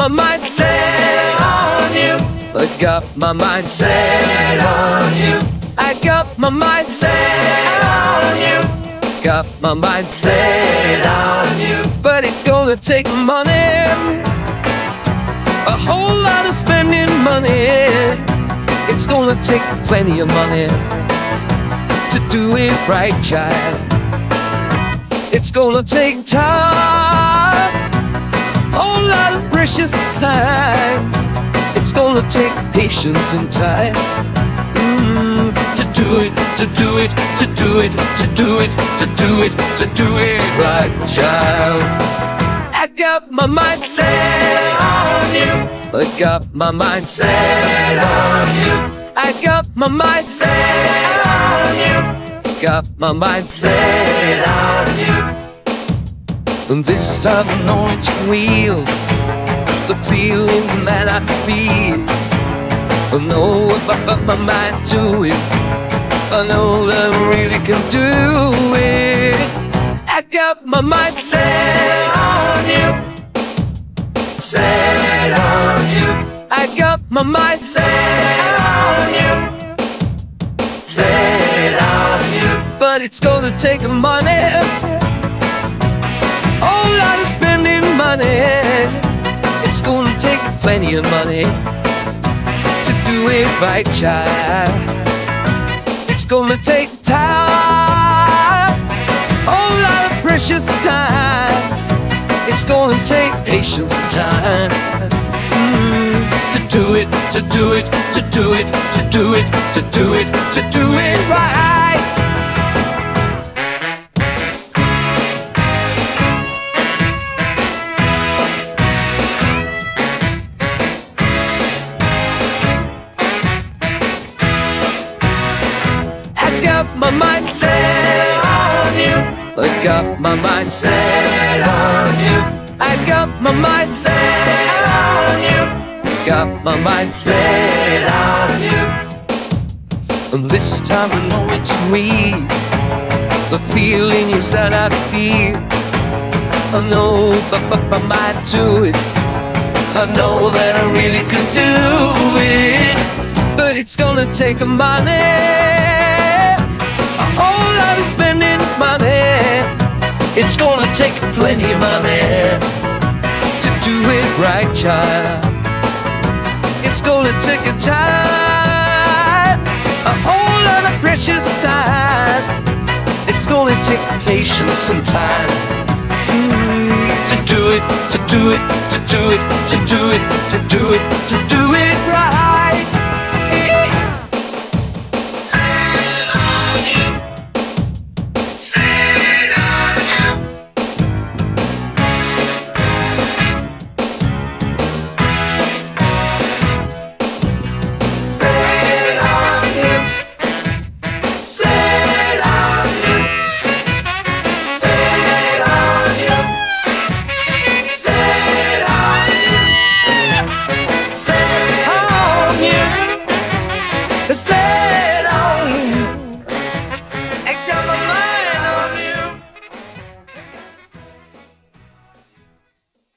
my mind set on you. I got my mind set on you. I got my mind set on you. Got my mind set on you. But it's gonna take money. A whole lot of spending money. It's gonna take plenty of money to do it right, child. It's gonna take time, lot of precious time. It's gonna take patience and time mm, to do it, to do it, to do it, to do it, to do it, to do it right, child. I got my mind set on you. I got my mind set on you. I got my mind set on you. Got my mind set on you. And this it's real. The feeling that I feel. I know if I put my mind to it. I know that I really can do it. I got my mind set on you set on you. I got my mind set on you. Set on you. But it's gonna take money. Plenty of money to do it right, child. It's gonna take time. a Whole lot of precious time. It's gonna take patience and time mm, to do it, to do it, to do it, to do it, to do it, to do it right. I got my mind set on you. I've got my mind set on you. Got my mind set on you. And this time I know it's real. The feeling is that I feel. I know, but, but my mind to it. I know that I really could do it. But it's gonna take. A take plenty of money to do it right, child. It's gonna take a time, a whole lot of precious time. It's gonna take patience and time mm, to do it, to do it, to do it, to do it, to do it, to do it right.